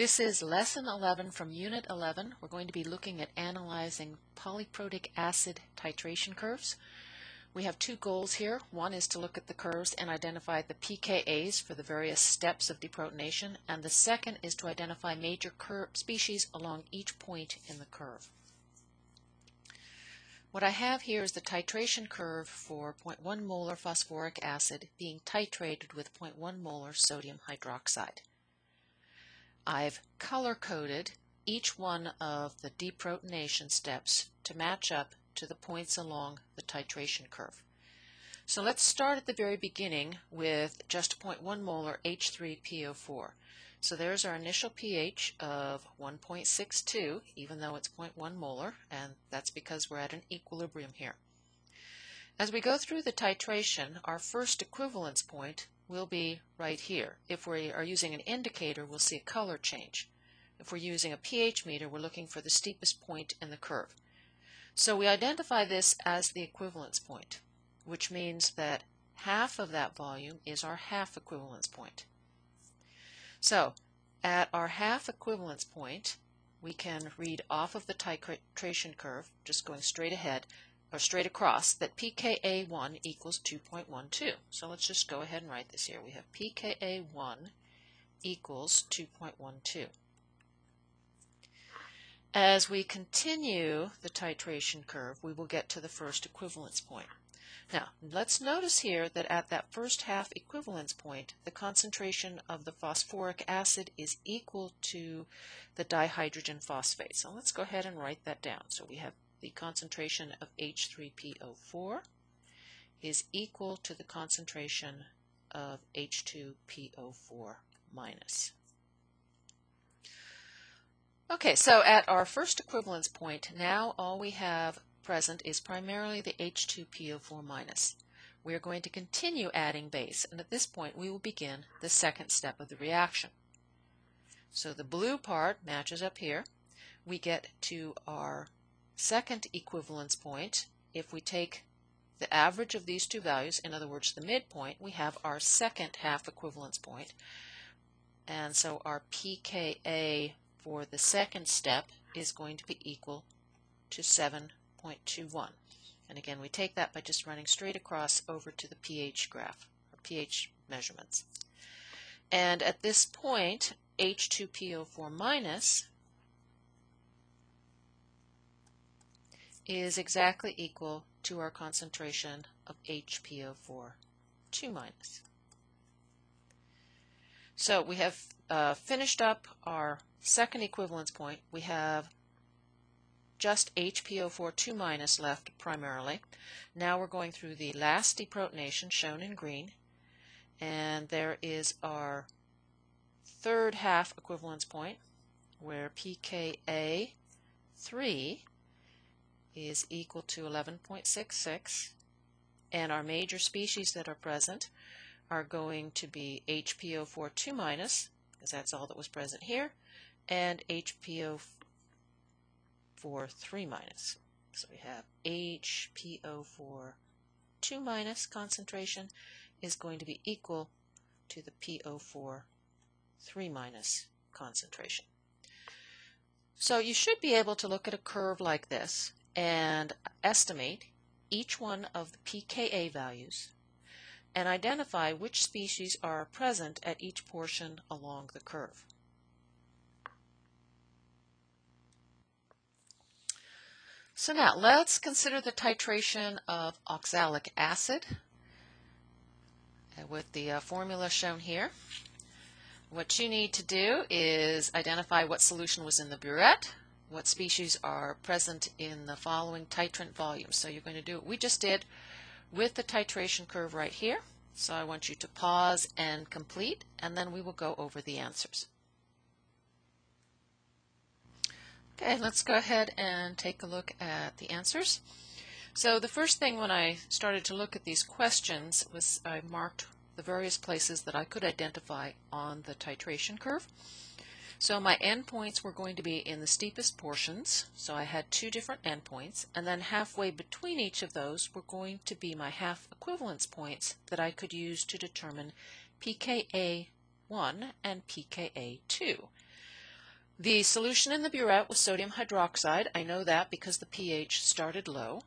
This is lesson 11 from unit 11. We're going to be looking at analyzing polyprotic acid titration curves. We have two goals here. One is to look at the curves and identify the pKa's for the various steps of deprotonation, and the second is to identify major species along each point in the curve. What I have here is the titration curve for 0.1 molar phosphoric acid being titrated with 0.1 molar sodium hydroxide. I've color-coded each one of the deprotonation steps to match up to the points along the titration curve. So let's start at the very beginning with just 0.1 molar H3PO4. So there's our initial pH of 1.62, even though it's 0.1 molar, and that's because we're at an equilibrium here. As we go through the titration, our first equivalence point will be right here. If we are using an indicator, we'll see a color change. If we're using a pH meter, we're looking for the steepest point in the curve. So we identify this as the equivalence point, which means that half of that volume is our half equivalence point. So at our half equivalence point, we can read off of the titration curve, just going straight ahead, or straight across, that pKa1 equals 2.12. So let's just go ahead and write this here. We have pKa1 equals 2.12. As we continue the titration curve, we will get to the first equivalence point. Now, let's notice here that at that first half equivalence point, the concentration of the phosphoric acid is equal to the dihydrogen phosphate. So let's go ahead and write that down. So we have the concentration of H3PO4 is equal to the concentration of H2PO4 minus. Okay, so at our first equivalence point, now all we have present is primarily the H2PO4 minus. We are going to continue adding base, and at this point we will begin the second step of the reaction. So the blue part matches up here. We get to our second equivalence point, if we take the average of these two values, in other words the midpoint, we have our second half equivalence point. And so our pKa for the second step is going to be equal to 7.21. And again, we take that by just running straight across over to the pH graph, or pH measurements. And at this point, H2PO4 minus is exactly equal to our concentration of HPO4 2 minus. So we have uh, finished up our second equivalence point. We have just HPO4 2 minus left primarily. Now we're going through the last deprotonation shown in green and there is our third half equivalence point where pKa 3 is equal to 11.66 and our major species that are present are going to be HPO4 2 minus because that's all that was present here and HPO4 3 minus. So we have HPO4 2 minus concentration is going to be equal to the PO4 3 minus concentration. So you should be able to look at a curve like this and estimate each one of the pKa values and identify which species are present at each portion along the curve. So now let's consider the titration of oxalic acid with the uh, formula shown here. What you need to do is identify what solution was in the burette, what species are present in the following titrant volumes. So you're going to do what we just did with the titration curve right here. So I want you to pause and complete, and then we will go over the answers. Okay, let's go ahead and take a look at the answers. So the first thing when I started to look at these questions was I marked the various places that I could identify on the titration curve. So my endpoints were going to be in the steepest portions. So I had two different endpoints. And then halfway between each of those were going to be my half equivalence points that I could use to determine pKa1 and pKa2. The solution in the burette was sodium hydroxide. I know that because the pH started low.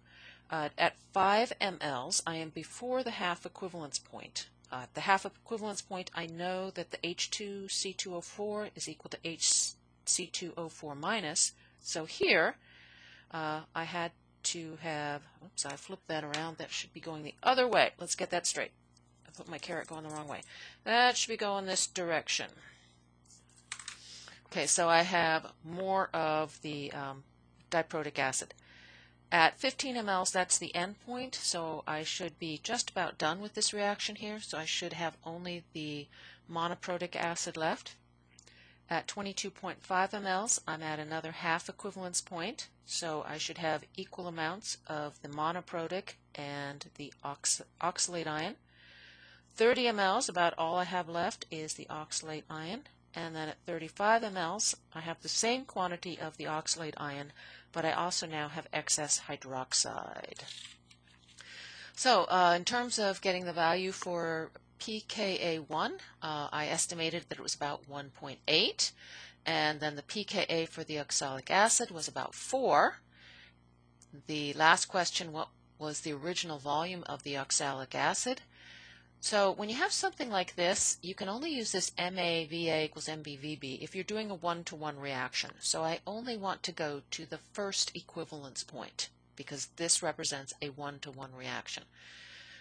Uh, at 5 mLs, I am before the half equivalence point. Uh, the half equivalence point, I know that the H2C2O4 is equal to HC2O4 minus. So here, uh, I had to have, oops, I flipped that around. That should be going the other way. Let's get that straight. I put my caret going the wrong way. That should be going this direction. Okay, so I have more of the um, diprotic acid. At 15 mLs, that's the end point, so I should be just about done with this reaction here, so I should have only the monoprotic acid left. At 22.5 mLs, I'm at another half equivalence point, so I should have equal amounts of the monoprotic and the ox oxalate ion. 30 mLs, about all I have left is the oxalate ion, and then at 35 mLs, I have the same quantity of the oxalate ion, but I also now have excess hydroxide. So uh, in terms of getting the value for pKa1, uh, I estimated that it was about 1.8, and then the pKa for the oxalic acid was about 4. The last question, what was the original volume of the oxalic acid? So when you have something like this, you can only use this MAVA equals MBVB if you're doing a one-to-one -one reaction. So I only want to go to the first equivalence point because this represents a one-to-one -one reaction.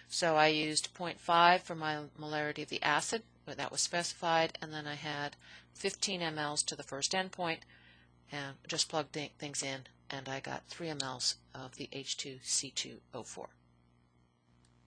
So I used 0.5 for my molarity of the acid, but that was specified, and then I had 15 mLs to the first endpoint, and just plugged things in, and I got 3 mLs of the H2C2O4.